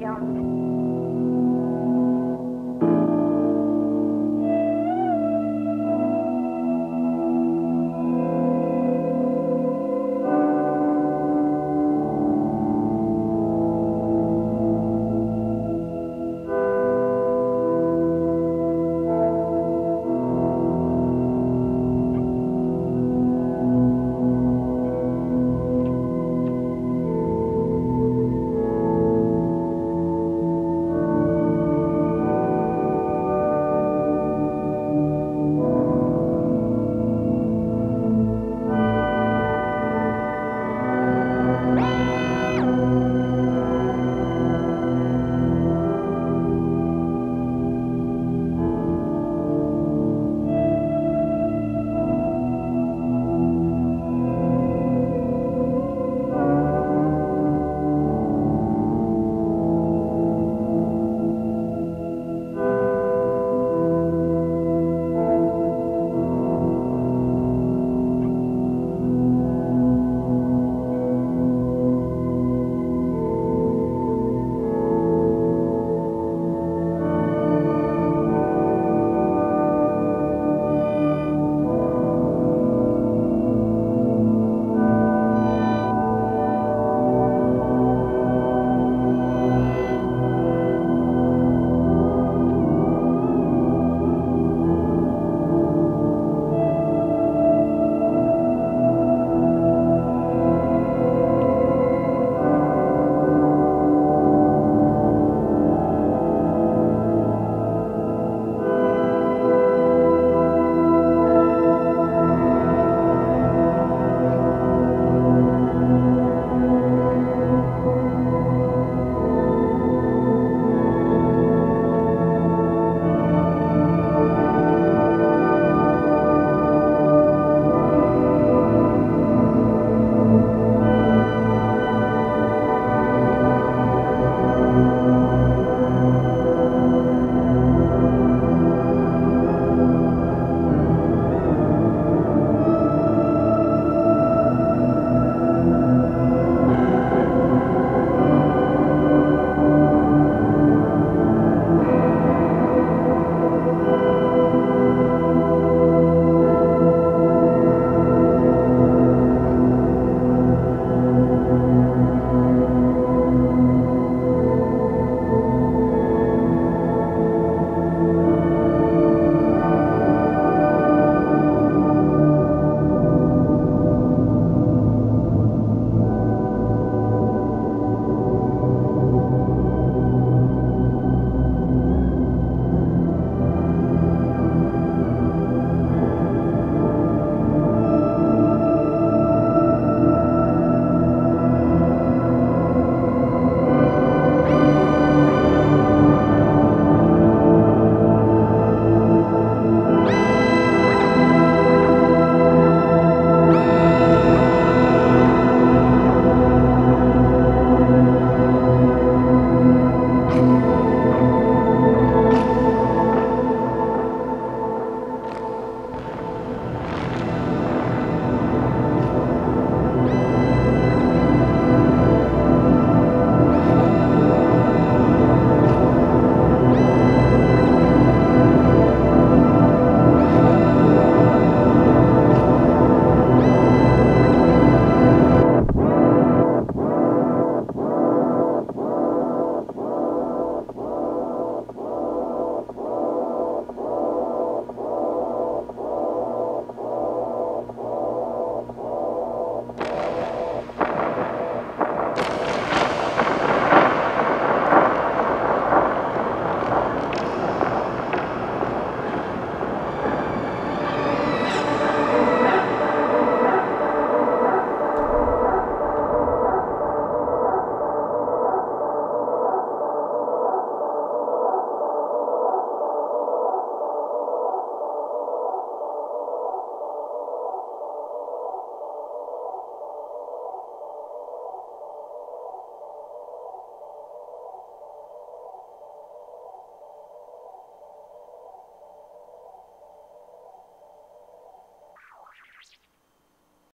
Gracias.